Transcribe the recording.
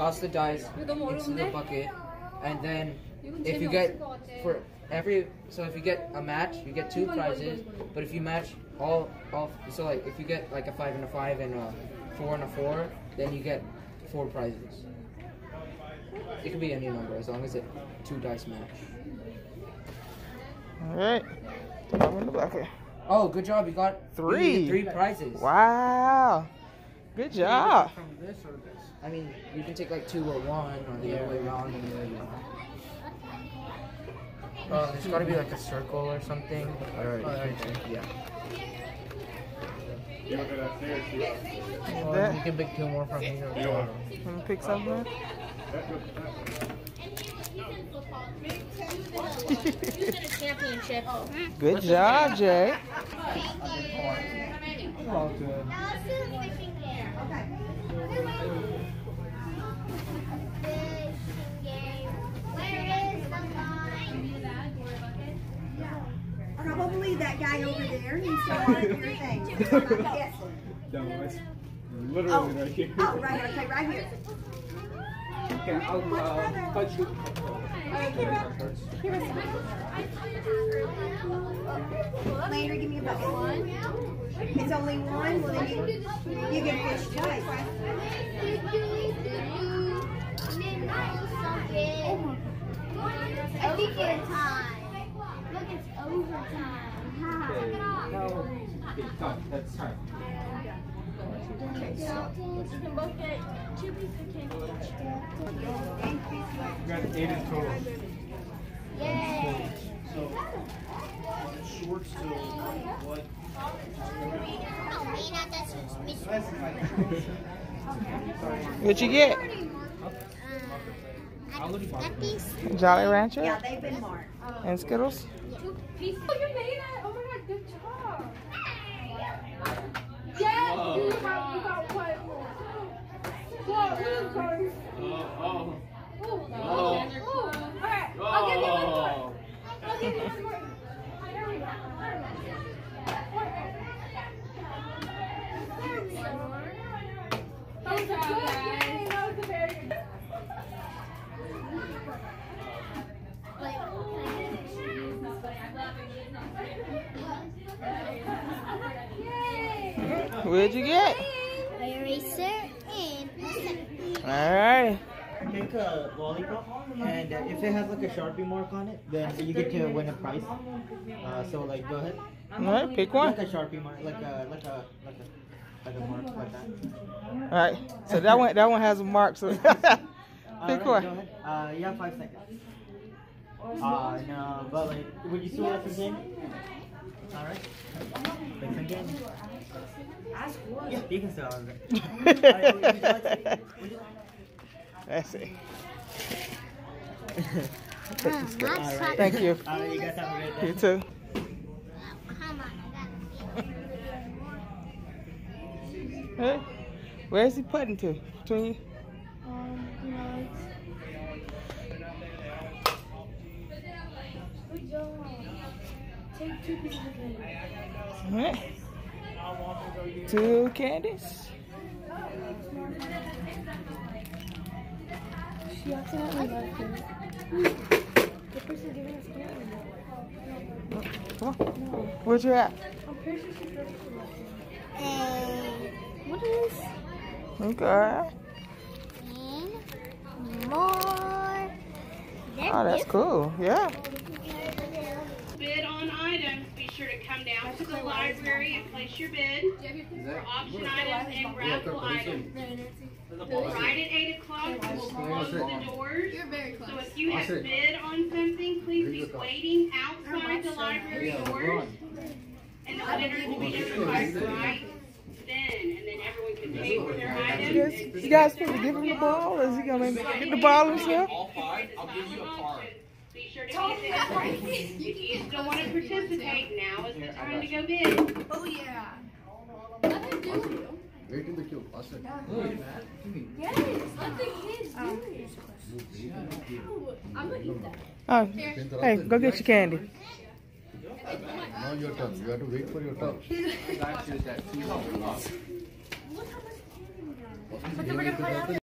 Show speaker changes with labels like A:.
A: toss the dice into the bucket, and then if you get for every so if you get a match, you get two prizes. But if you match all all so like if you get like a five and a five and a four and a four, then you get four prizes. It could be any number as long as it two dice match.
B: All right. I'm in the bucket.
A: Oh, good job! You got
B: Three.
A: three prizes.
B: Wow. Good job.
C: From this or this?
A: I mean, you can take like two or one or the other way around. And then, uh, there's gotta be like a circle or something. Or,
C: Oh, right
A: yeah.
C: Well,
B: That-
C: you can pick two more from here. or there.
B: Let pick something. Good job, Jay.
C: All good.
D: Probably that guy over there needs to order your thing. I'm guessing.
E: No, it's literally right here.
D: Oh, right, okay, right here.
E: Okay, I'll uh, touch you.
D: Landry, give me a bucket. It's only one, well then you, you get fish twice.
F: I think it's time. Look, it's overtime.
E: No. Okay, done. That's time.
F: You can both get two pieces of candy.
E: You got eight in total.
F: Yay!
B: What you get? Jolly Rancher
D: Yeah, they've been marked.
B: and Skittles.
F: Oh, you made it! Oh my god, good job! Yes! You got, you got one more. Whoa, really sorry.
E: Oh,
F: Oh, oh. Alright, I'll give you one more. I'll give you one more. There we go. There we go. There we go. That was a good game. That was a very good Yay!
B: What'd you get?
F: Eraser and
B: All right.
G: Take a lollipop, and uh, if it has like a sharpie mark on it, then you get to win a prize. Uh, so like, go ahead.
B: All right, pick one.
G: Like
B: one.
G: a sharpie mark, like a like a like a like a mark like that.
B: All right. So that one, that one has a mark. So pick
G: Alright,
B: one.
G: Go ahead. Uh, you have five seconds. Uh, no, but like, would you still like some candy? All right. Like some candy. Yeah, you can still have it. Alright, would you like would you like-
B: Let's see.
G: Alright.
B: Thank you.
G: Alright, you guys have a great day.
B: You too.
F: Come on, I got
B: Hey, where's he putting to? Between you?
F: Um, no, it's... Good job. Take two pieces of candy.
B: All right. Two candies.
F: She accidentally left it. The person giving us candy.
B: Come on. Where'd you at?
F: I'm pretty sure she purposely left it. Um, what is
B: Okay.
F: more?
B: Oh, that's cool. Yeah.
H: Bid on items, be sure to come down to the library and place your bid for auction items and raffle items. Right at eight o'clock, we will close the doors. So if you have bid on something, please be waiting outside the library doors. And the bidders will be notified right then, and then everyone can pay for their items.
B: guys, you guys supposed to give him the ball, or is he gonna get the ball himself?
H: All five, I'll give you a card. Be sure to use it. If you still want to participate, now is the time to go bid.
F: Oh, yeah. Let him do it.
I: Wait in the queue. I'll say.
F: Yes, let the kids do it. I'm gonna eat that.
B: Oh, hey, go get your candy.
I: Now your turn. You have to wait for your turn.
F: Look how much candy we got.